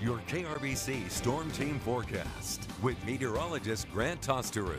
your KRBC Storm Team forecast with meteorologist Grant Tosterud.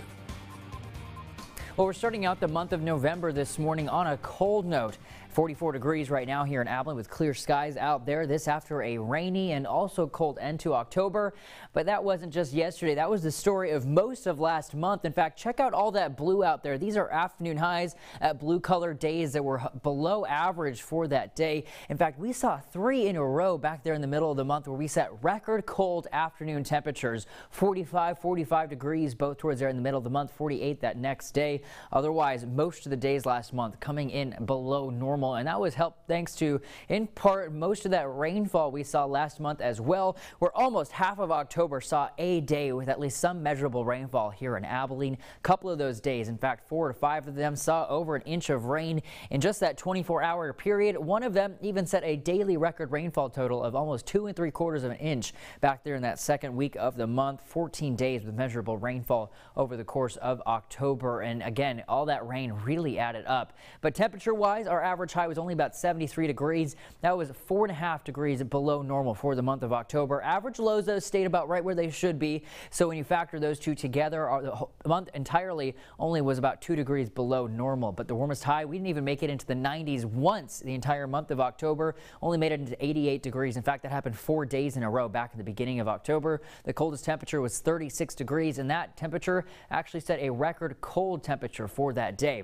Well, we're starting out the month of November this morning on a cold note. 44 degrees right now here in Abilene with clear skies out there. This after a rainy and also cold end to October. But that wasn't just yesterday. That was the story of most of last month. In fact, check out all that blue out there. These are afternoon highs at blue color days that were below average for that day. In fact, we saw three in a row back there in the middle of the month where we set record cold afternoon temperatures 45, 45 degrees both towards there in the middle of the month, 48 that next day. Otherwise, most of the days last month coming in below normal, and that was helped thanks to, in part, most of that rainfall we saw last month as well, where almost half of October saw a day with at least some measurable rainfall here in Abilene. A couple of those days, in fact, four to five of them saw over an inch of rain in just that 24-hour period. One of them even set a daily record rainfall total of almost two and three quarters of an inch back there in that second week of the month. 14 days with measurable rainfall over the course of October, and again, all that rain really added up. But temperature wise, our average high was only about 73 degrees. That was four and a half degrees below normal for the month of October. Average lows, though, stayed about right where they should be. So when you factor those two together, our, the month entirely only was about two degrees below normal. But the warmest high, we didn't even make it into the 90s once the entire month of October. Only made it into 88 degrees. In fact, that happened four days in a row back in the beginning of October. The coldest temperature was 36 degrees, and that temperature actually set a record cold temperature for that day.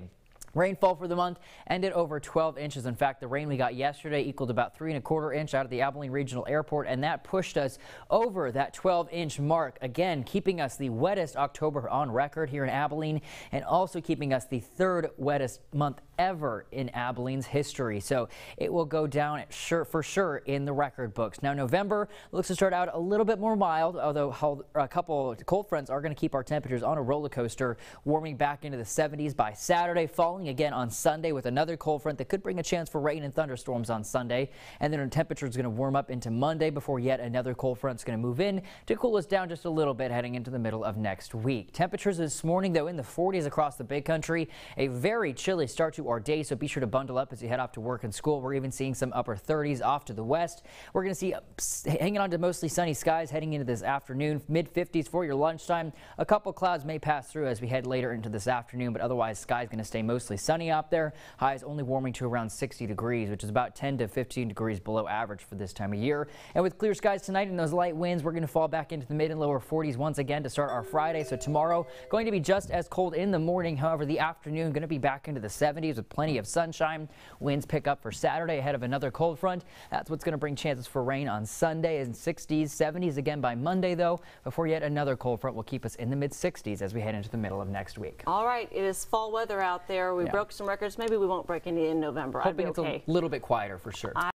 Rainfall for the month ended over 12 inches. In fact, the rain we got yesterday equaled about three and a quarter inch out of the Abilene Regional Airport, and that pushed us over that 12 inch mark. Again, keeping us the wettest October on record here in Abilene and also keeping us the third wettest month ever in Abilene's history. So it will go down sure, for sure in the record books. Now, November looks to start out a little bit more mild, although a couple cold fronts are going to keep our temperatures on a roller coaster, warming back into the 70s by Saturday, falling again on Sunday with another cold front that could bring a chance for rain and thunderstorms on Sunday. And then our temperature is going to warm up into Monday before yet another cold front is going to move in to cool us down just a little bit heading into the middle of next week. Temperatures this morning, though, in the 40s across the big country. A very chilly start to our day, so be sure to bundle up as you head off to work and school. We're even seeing some upper 30s off to the west. We're going to see hanging on to mostly sunny skies heading into this afternoon. Mid 50s for your lunchtime. A couple clouds may pass through as we head later into this afternoon, but otherwise skies going to stay mostly mostly sunny out there. Highs only warming to around 60 degrees, which is about 10 to 15 degrees below average for this time of year. And with clear skies tonight and those light winds, we're going to fall back into the mid and lower 40s once again to start our Friday. So tomorrow going to be just as cold in the morning. However, the afternoon going to be back into the 70s with plenty of sunshine. Winds pick up for Saturday ahead of another cold front. That's what's going to bring chances for rain on Sunday in 60s, 70s again by Monday though, before yet another cold front will keep us in the mid 60s as we head into the middle of next week. All right, it is fall weather out there. We yeah. broke some records. Maybe we won't break any in November. Hoping okay. it's a little bit quieter for sure. I